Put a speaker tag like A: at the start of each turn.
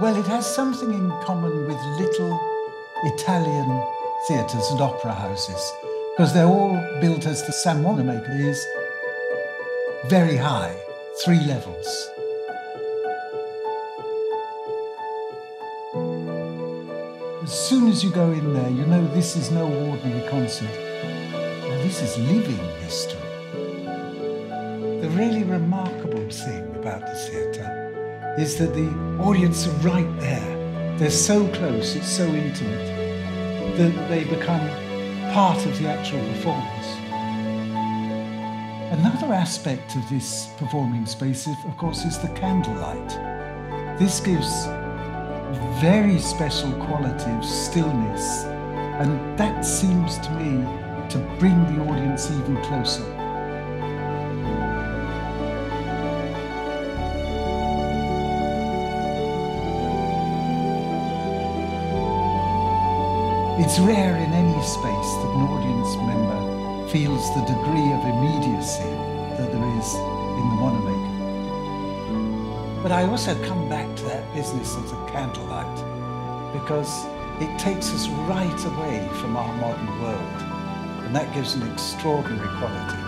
A: Well, it has something in common with little Italian theatres and opera houses because they're all built as the Sam Wanamaker is very high, three levels. As soon as you go in there, you know this is no ordinary concert. Well, this is living history. The really remarkable thing about the theatre is that the audience are right there. They're so close, it's so intimate, that they become part of the actual performance. Another aspect of this performing space, of course, is the candlelight. This gives very special quality of stillness, and that seems to me to bring the audience even closer. It's rare in any space that an audience member feels the degree of immediacy that there is in the Wanamaker. But I also come back to that business of the candlelight because it takes us right away from our modern world, and that gives an extraordinary quality.